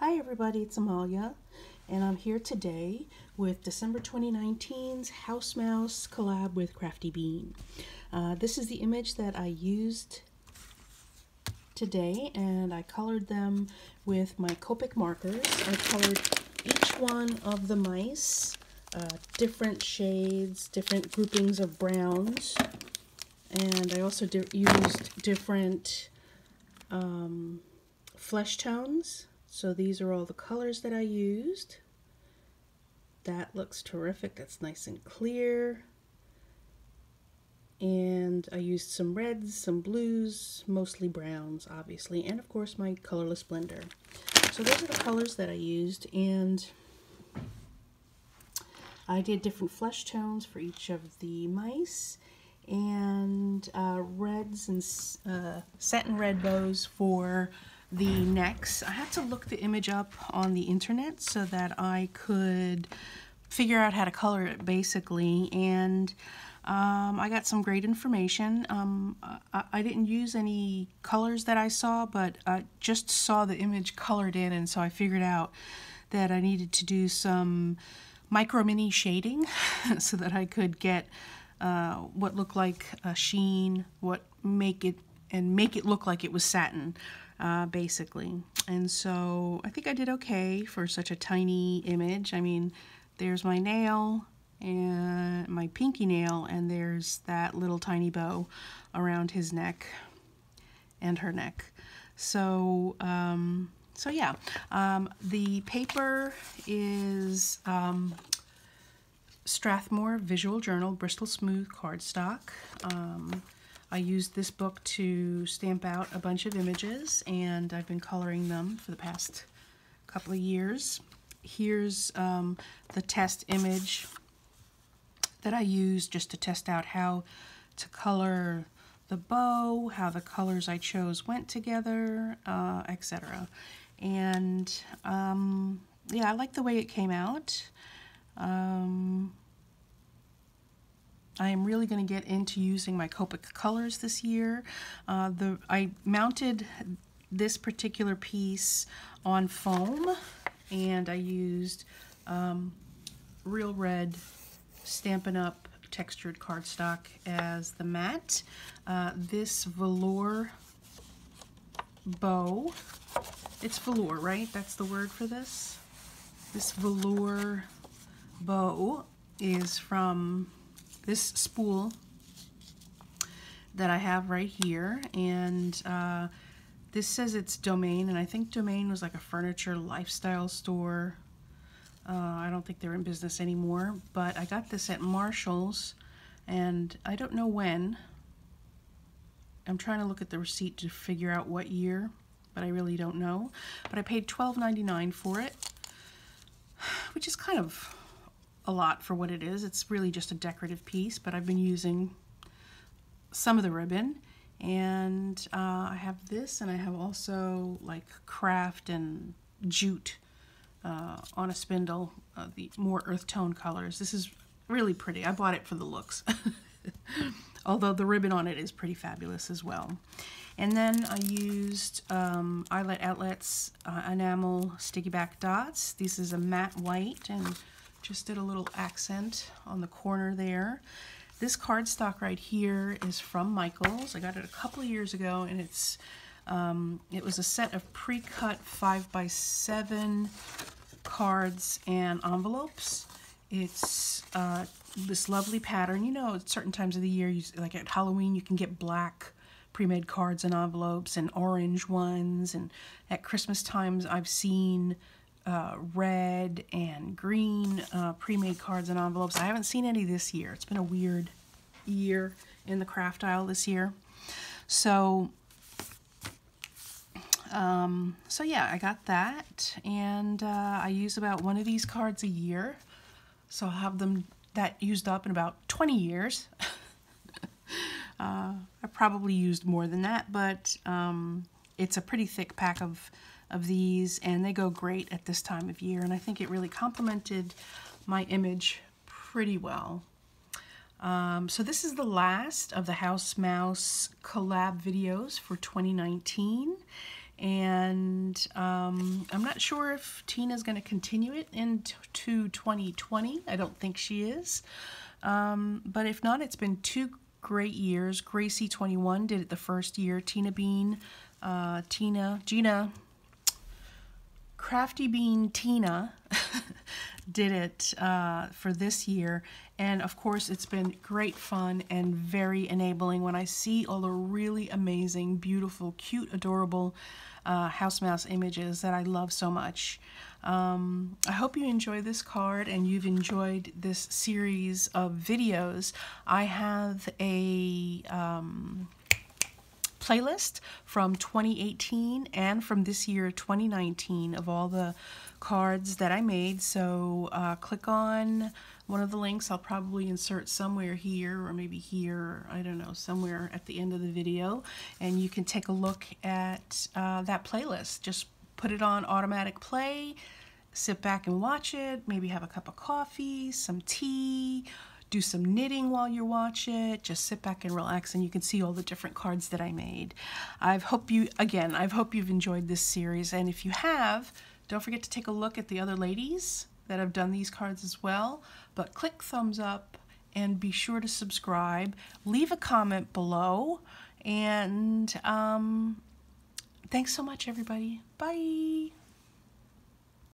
Hi everybody, it's Amalia, and I'm here today with December 2019's House Mouse collab with Crafty Bean. Uh, this is the image that I used today, and I colored them with my Copic markers. I colored each one of the mice, uh, different shades, different groupings of browns, and I also di used different um, flesh tones so these are all the colors that I used. That looks terrific. That's nice and clear. And I used some reds, some blues, mostly browns, obviously, and of course my colorless blender. So those are the colors that I used, and I did different flesh tones for each of the mice, and uh, reds and uh, satin red bows for the necks. I had to look the image up on the internet so that I could figure out how to color it basically and um, I got some great information. Um, I, I, didn't use any colors that I saw but I just saw the image colored in and so I figured out that I needed to do some micro mini shading so that I could get uh, what looked like a sheen, what make it and make it look like it was satin uh, basically. And so I think I did okay for such a tiny image. I mean, there's my nail and my pinky nail, and there's that little tiny bow around his neck and her neck. So, um, so yeah, um, the paper is um, Strathmore Visual Journal Bristol Smooth cardstock. Um, I used this book to stamp out a bunch of images and I've been coloring them for the past couple of years. Here's um, the test image that I used just to test out how to color the bow, how the colors I chose went together, uh, etc. And um, yeah, I like the way it came out. Um, I am really going to get into using my Copic colors this year. Uh, the I mounted this particular piece on foam and I used um, real red Stampin' Up! textured cardstock as the mat. Uh, this velour bow, it's velour, right? That's the word for this? This velour bow is from this spool that I have right here and uh, this says it's Domain and I think Domain was like a furniture lifestyle store. Uh, I don't think they're in business anymore but I got this at Marshall's and I don't know when. I'm trying to look at the receipt to figure out what year but I really don't know. But I paid $12.99 for it which is kind of a lot for what it is. It's really just a decorative piece, but I've been using some of the ribbon. And uh, I have this, and I have also like craft and jute uh, on a spindle, uh, the more earth tone colors. This is really pretty. I bought it for the looks. Although the ribbon on it is pretty fabulous as well. And then I used um, Eyelet Outlets uh, enamel sticky back dots. This is a matte white and just did a little accent on the corner there. This cardstock right here is from Michaels. I got it a couple of years ago and it's um, it was a set of pre-cut 5 by 7 cards and envelopes. It's uh, this lovely pattern. You know, at certain times of the year, you, like at Halloween, you can get black pre-made cards and envelopes and orange ones. And at Christmas times, I've seen uh, red and green uh, pre-made cards and envelopes. I haven't seen any this year. It's been a weird year in the craft aisle this year. So, um, so yeah, I got that. And uh, I use about one of these cards a year. So I'll have them that used up in about 20 years. uh, I probably used more than that, but um, it's a pretty thick pack of of these and they go great at this time of year and I think it really complemented my image pretty well. Um, so this is the last of the House Mouse collab videos for 2019 And um, I'm not sure if Tina's going to continue it into 2020. I don't think she is. Um, but if not, it's been two great years. Gracie 21 did it the first year. Tina Bean, uh, Tina, Gina, Crafty Bean Tina did it uh, for this year. And of course, it's been great fun and very enabling when I see all the really amazing, beautiful, cute, adorable uh, house mouse images that I love so much. Um, I hope you enjoy this card and you've enjoyed this series of videos. I have a um, playlist from 2018 and from this year 2019 of all the cards that I made. So uh, click on one of the links. I'll probably insert somewhere here or maybe here I don't know somewhere at the end of the video. And you can take a look at uh, that playlist. Just put it on automatic play sit back and watch it maybe have a cup of coffee some tea do some knitting while you watch it. Just sit back and relax and you can see all the different cards that I made. I hope you, again, I hope you've enjoyed this series. And if you have, don't forget to take a look at the other ladies that have done these cards as well. But click thumbs up and be sure to subscribe. Leave a comment below. And um, thanks so much, everybody. Bye.